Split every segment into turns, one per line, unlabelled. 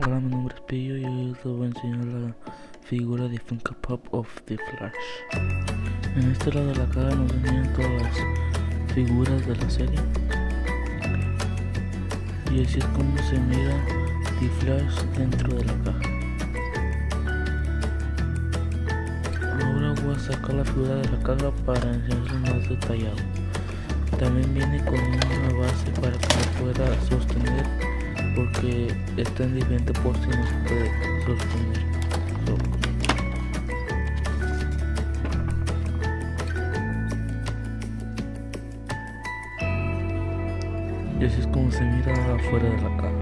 Hola, mi nombre es Pillo y hoy les voy a enseñar la figura de Funko Pop of the Flash. En este lado de la caja nos enseñan todas las figuras de la serie. Y así es como se mira The Flash dentro de la caja. Ahora voy a sacar la figura de la caja para enseñarlo más detallado. También viene con una porque está en diferente posición no se puede sostener. Y así es como se mira afuera de la caja.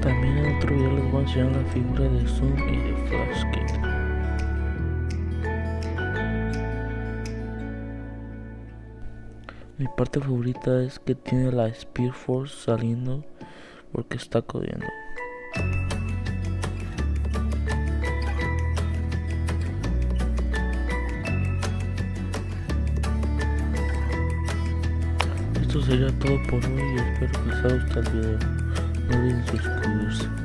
También en otro video les voy a enseñar la figura de Zoom y de Flash Mi parte favorita es que tiene la Spear Force saliendo porque está corriendo. Esto sería todo por hoy y espero que les haya gustado el video. No olviden suscribirse.